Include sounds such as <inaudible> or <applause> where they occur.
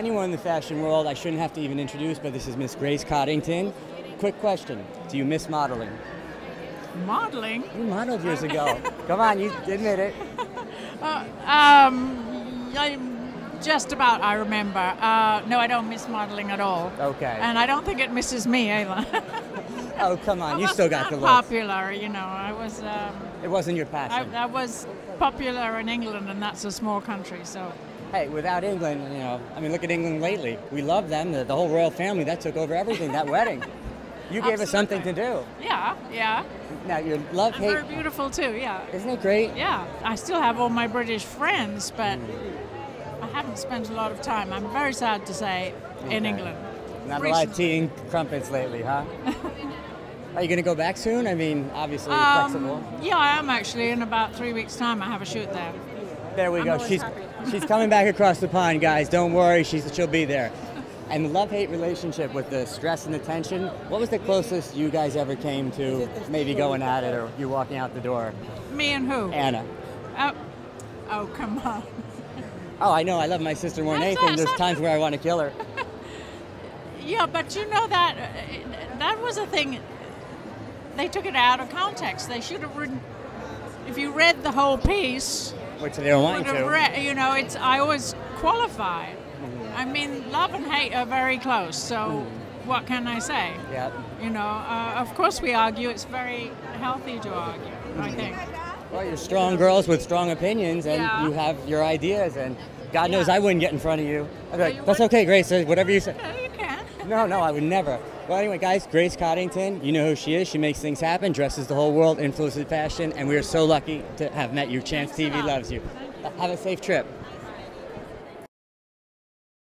anyone in the fashion world I shouldn't have to even introduce, but this is Miss Grace Coddington. Quick question Do you miss modeling? Modeling? You modeled years ago. Come on, you admit it. <laughs> Uh, um, I, just about, I remember. Uh, no, I don't miss modeling at all. Okay. And I don't think it misses me either. <laughs> Oh, come on, I you still got the look. popular, you know. I was, um, It wasn't your I, passion. I was popular in England, and that's a small country, so. Hey, without England, you know, I mean, look at England lately. We love them, the, the whole royal family, that took over everything, that wedding. You gave us something to do. Yeah, yeah. Now, your love And hate, very beautiful too, yeah. isn't it great? Yeah, I still have all my British friends, but Mm. I haven't spent a lot of time, I'm very sad to say, in England. Not a lot of tea and crumpets lately, huh? <laughs> Are you going to go back soon? I mean, obviously, Um, flexible. yeah, I am actually. In about three weeks' time, I have a shoot there. There we I'm go. She's happy. <laughs> she's coming back across the pond, guys. Don't worry, she's she'll be there. And the love-hate relationship with the stress and the tension. What was the closest you guys ever came to maybe going at it, or you walking out the door? Me and who? Anna. Oh, oh come on. <laughs> Oh, I know. I love my sister more than anything. There's times where I want to kill her. <laughs> Yeah, but you know that uh, that was a thing. They took it out of context. They should have written. If you read the whole piece, Which they don't want you to. You know, it's. I always qualify. I mean, love and hate are very close. So, what can I say? Yeah. You know, uh, of course we argue. It's very healthy to argue. I think. Well, you're strong girls with strong opinions, and Yeah. you have your ideas, and God knows Yeah. I wouldn't get in front of you. I'd be like, that's okay, Grace. Whatever you say. Yeah, you can. No, no, I would never. Well, anyway, guys, Grace Coddington, you know who she is. She makes things happen, dresses the whole world, influences fashion, and we are so lucky to have met you. Chance TV loves you. Have a safe trip.